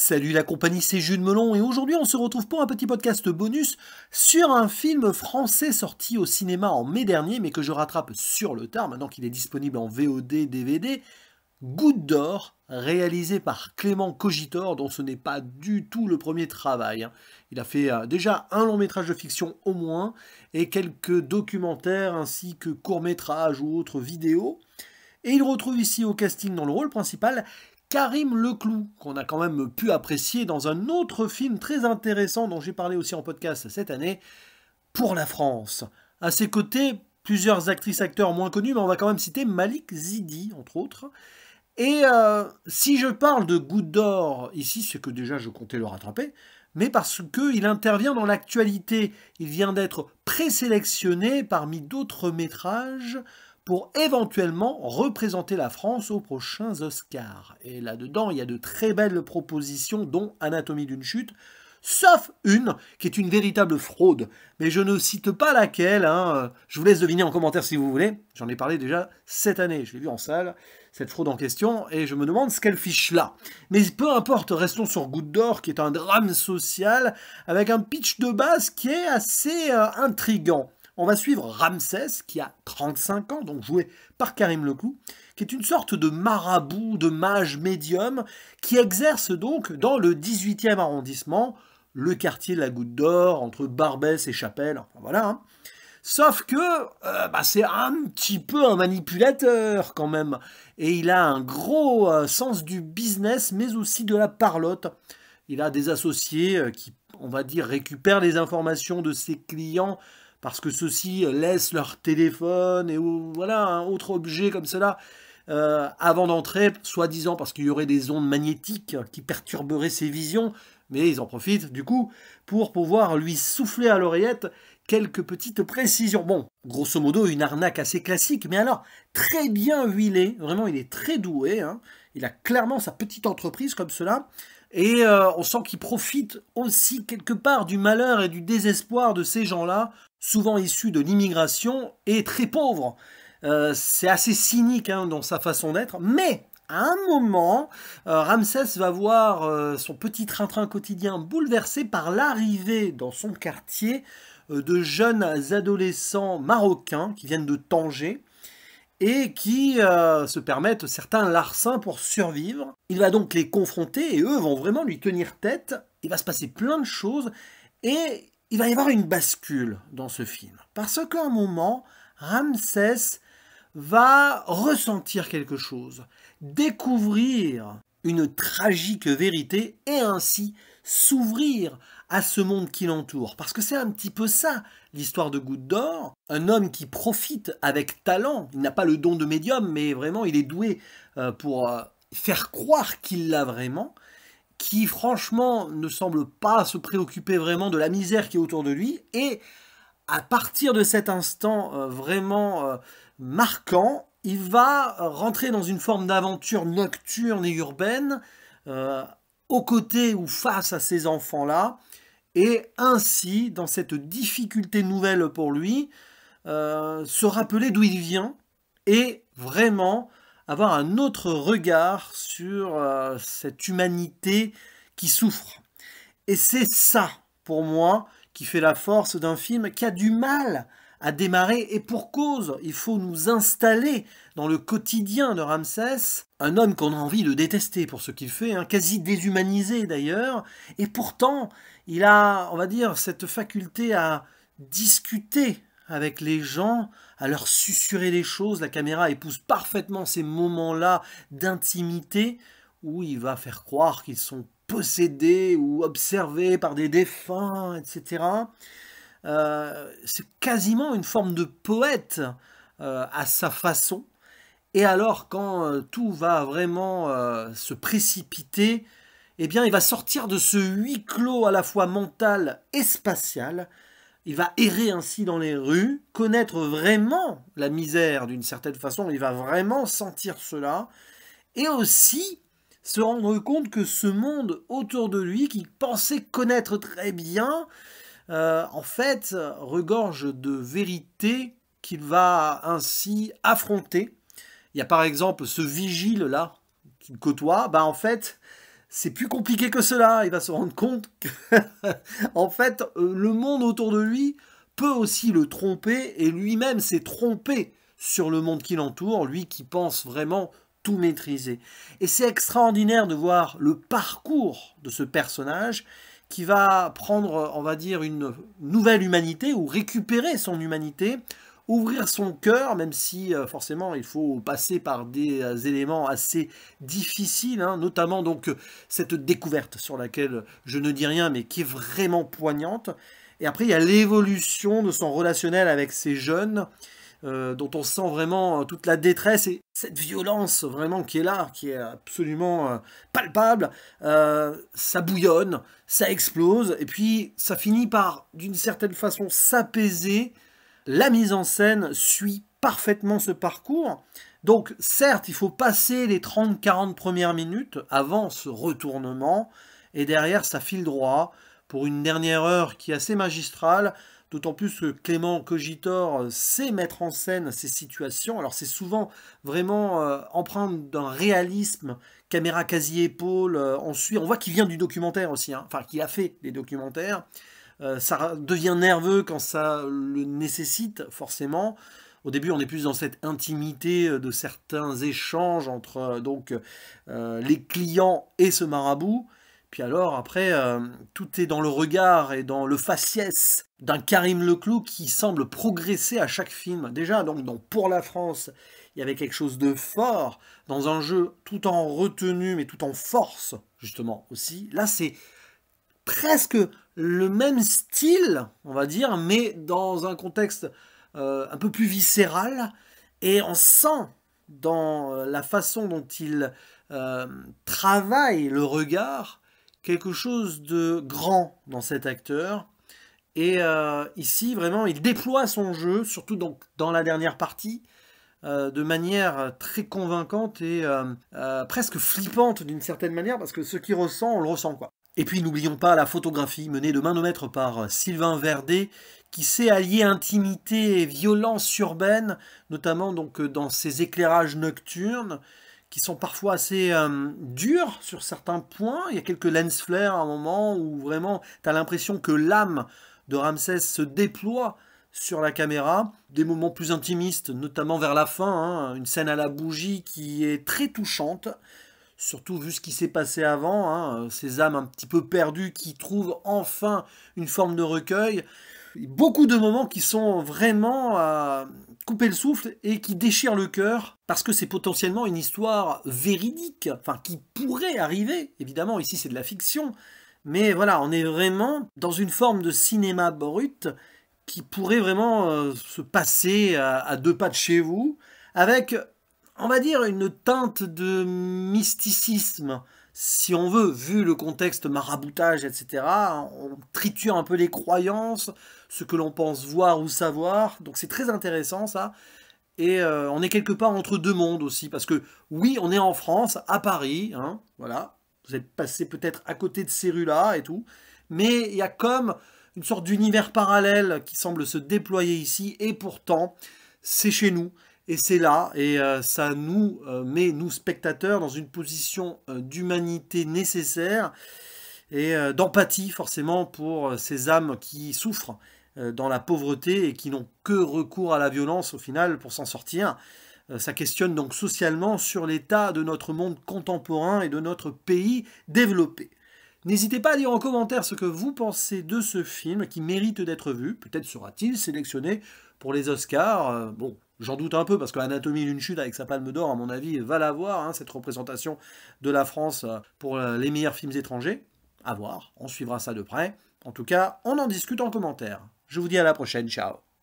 Salut la compagnie, c'est Jules Melon et aujourd'hui on se retrouve pour un petit podcast bonus sur un film français sorti au cinéma en mai dernier mais que je rattrape sur le tard maintenant qu'il est disponible en VOD, DVD. Goutte d'or, réalisé par Clément Cogitor, dont ce n'est pas du tout le premier travail. hein. Il a fait euh, déjà un long métrage de fiction au moins, et quelques documentaires ainsi que courts métrages ou autres vidéos. Et il retrouve ici au casting dans le rôle principal Karim Leclou, qu'on a quand même pu apprécier dans un autre film très intéressant dont j'ai parlé aussi en podcast cette année, Pour la France. À ses côtés, plusieurs actrices-acteurs moins connus, mais on va quand même citer Malik Zidi, entre autres. Et euh, si je parle de Goutte d'Or ici, c'est que déjà je comptais le rattraper, mais parce qu'il intervient dans l'actualité. Il vient d'être présélectionné parmi d'autres métrages pour éventuellement représenter la France aux prochains Oscars. Et là-dedans, il y a de très belles propositions, dont Anatomie d'une chute, sauf une qui est une véritable fraude. Mais je ne cite pas laquelle, hein. je vous laisse deviner en commentaire si vous voulez. J'en ai parlé déjà cette année, je l'ai vu en salle, cette fraude en question, et je me demande ce qu'elle fiche là. Mais peu importe, restons sur Goutte d'Or, qui est un drame social, avec un pitch de base qui est assez euh, intrigant. On va suivre Ramsès, qui a 35 ans, donc joué par Karim Leclou, qui est une sorte de marabout, de mage médium, qui exerce donc dans le 18e arrondissement, le quartier de la Goutte d'Or, entre Barbès et Chapelle, voilà. hein. Sauf que euh, bah, c'est un petit peu un manipulateur quand même. Et il a un gros euh, sens du business, mais aussi de la parlotte. Il a des associés euh, qui, on va dire, récupèrent les informations de ses clients parce que ceux-ci laissent leur téléphone et voilà un autre objet comme cela euh, avant d'entrer, soi-disant parce qu'il y aurait des ondes magnétiques qui perturberaient ses visions, mais ils en profitent du coup pour pouvoir lui souffler à l'oreillette quelques petites précisions. Bon, grosso modo, une arnaque assez classique, mais alors très bien huilée, vraiment il est très doué, hein. il a clairement sa petite entreprise comme cela, et euh, on sent qu'il profite aussi quelque part du malheur et du désespoir de ces gens-là, souvent issus de l'immigration et très pauvres. Euh, c'est assez cynique hein, dans sa façon d'être, mais à un moment, euh, Ramsès va voir son petit train-train quotidien bouleversé par l'arrivée dans son quartier de jeunes adolescents marocains qui viennent de Tanger et qui euh, se permettent certains larcins pour survivre. Il va donc les confronter et eux vont vraiment lui tenir tête. Il va se passer plein de choses et il va y avoir une bascule dans ce film. Parce qu'à un moment, Ramsès va ressentir quelque chose, découvrir une tragique vérité et ainsi s'ouvrir à ce monde qui l'entoure. Parce que c'est un petit peu ça l'histoire de Goutte d'Or. Un homme qui profite avec talent, il n'a pas le don de médium, mais vraiment il est doué euh, pour euh, faire croire qu'il l'a vraiment, qui franchement ne semble pas se préoccuper vraiment de la misère qui est autour de lui, et à partir de cet instant euh, vraiment marquant, il va rentrer dans une forme d'aventure nocturne et urbaine, aux côtés ou face à ces enfants-là, et ainsi, dans cette difficulté nouvelle pour lui, euh, se rappeler d'où il vient et vraiment avoir un autre regard sur euh, cette humanité qui souffre. Et c'est ça, pour moi, qui fait la force d'un film qui a du mal à démarrer, et pour cause, il faut nous installer dans le quotidien de Ramsès, un homme qu'on a envie de détester pour ce qu'il fait, hein, quasi déshumanisé d'ailleurs, et pourtant, il a, on va dire, cette faculté à discuter avec les gens, à leur susurrer les choses, la caméra épouse parfaitement ces moments-là d'intimité, où il va faire croire qu'ils sont possédés ou observés par des défunts, etc. Euh, c'est quasiment une forme de poète euh, à sa façon. Et alors, quand euh, tout va vraiment se précipiter, eh bien, il va sortir de ce huis clos à la fois mental et spatial. Il va errer ainsi dans les rues, connaître vraiment la misère d'une certaine façon, il va vraiment sentir cela, et aussi se rendre compte que ce monde autour de lui, qu'il pensait connaître très bien, euh, en fait, regorge de vérités qu'il va ainsi affronter. Il y a par exemple ce vigile-là qu'il côtoie, bah en fait, c'est plus compliqué que cela. Il va se rendre compte que, en fait, euh, le monde autour de lui peut aussi le tromper et lui-même s'est trompé sur le monde qui l'entoure, lui qui pense vraiment tout maîtriser. Et c'est extraordinaire de voir le parcours de ce personnage qui va prendre, on va dire, une nouvelle humanité ou récupérer son humanité ouvrir son cœur, même si euh, forcément il faut passer par des euh, éléments assez difficiles, hein, notamment donc cette découverte sur laquelle je ne dis rien, mais qui est vraiment poignante. Et après, il y a l'évolution de son relationnel avec ces jeunes, euh, dont on sent vraiment toute la détresse et cette violence vraiment qui est là, qui est absolument palpable. ça bouillonne, ça explose, et puis ça finit par, d'une certaine façon, s'apaiser la mise en scène suit parfaitement ce parcours. Donc certes, il faut passer les 30-40 premières minutes avant ce retournement, et derrière ça file droit pour une dernière heure qui est assez magistrale, d'autant plus que Clément Cogitor sait mettre en scène ces situations. Alors c'est souvent vraiment euh, empreinte d'un réalisme, caméra quasi épaule, euh, on suit, on voit qu'il vient du documentaire aussi, hein. enfin qu'il a fait des documentaires, euh, ça devient nerveux quand ça le nécessite, forcément. Au début, on est plus dans cette intimité de certains échanges entre donc les clients et ce marabout. Puis alors, après, tout est dans le regard et dans le faciès d'un Karim Leclou qui semble progresser à chaque film. Déjà, donc, donc, pour la France, il y avait quelque chose de fort dans un jeu tout en retenue, mais tout en force, justement, aussi. Là, c'est presque le même style, on va dire, mais dans un contexte euh, un peu plus viscéral. Et on sent dans euh, la façon dont il euh, travaille le regard quelque chose de grand dans cet acteur. Et ici, vraiment, il déploie son jeu, surtout donc dans la dernière partie, de manière très convaincante et presque flippante d'une certaine manière, parce que ce qu'il ressent, on le ressent quoi. Et puis n'oublions pas la photographie menée de main de maître par Sylvain Verdet, qui sait allier intimité et violence urbaine, notamment donc euh, dans ses éclairages nocturnes, qui sont parfois assez euh, durs sur certains points. Il y a quelques lens flares à un moment où vraiment tu as l'impression que l'âme de Ramsès se déploie sur la caméra. Des moments plus intimistes, notamment vers la fin, hein, une scène à la bougie qui est très touchante surtout vu ce qui s'est passé avant, hein, ces âmes un petit peu perdues qui trouvent enfin une forme de recueil. Beaucoup de moments qui sont vraiment à couper le souffle et qui déchirent le cœur parce que c'est potentiellement une histoire véridique, enfin qui pourrait arriver. Évidemment, ici c'est de la fiction, mais voilà, on est vraiment dans une forme de cinéma brut qui pourrait vraiment euh, se passer à deux pas de chez vous, avec on va dire, une teinte de mysticisme, si on veut, vu le contexte maraboutage, etc. On triture un peu les croyances, ce que l'on pense voir ou savoir. Donc c'est très intéressant ça. Et euh, on est quelque part entre deux mondes aussi, parce que oui, on est en France, à Paris, hein, voilà. Vous êtes passé peut-être à côté de ces rues-là et tout, mais il y a comme une sorte d'univers parallèle qui semble se déployer ici, et pourtant, c'est chez nous. Et c'est là, et euh, ça nous euh, met, nous spectateurs, dans une position euh, d'humanité nécessaire et d'empathie forcément pour ces âmes qui souffrent dans la pauvreté et qui n'ont que recours à la violence au final pour s'en sortir. ça questionne donc socialement sur l'état de notre monde contemporain et de notre pays développé. N'hésitez pas à dire en commentaire ce que vous pensez de ce film qui mérite d'être vu. Peut-être sera-t-il sélectionné pour les Oscars. bon, J'en doute un peu parce que Anatomie d'une chute avec sa palme d'or, à mon avis, va l'avoir, hein, cette représentation de la France euh, pour euh, les meilleurs films étrangers. À voir, on suivra ça de près. En tout cas, on en discute en commentaire. Je vous dis à la prochaine, ciao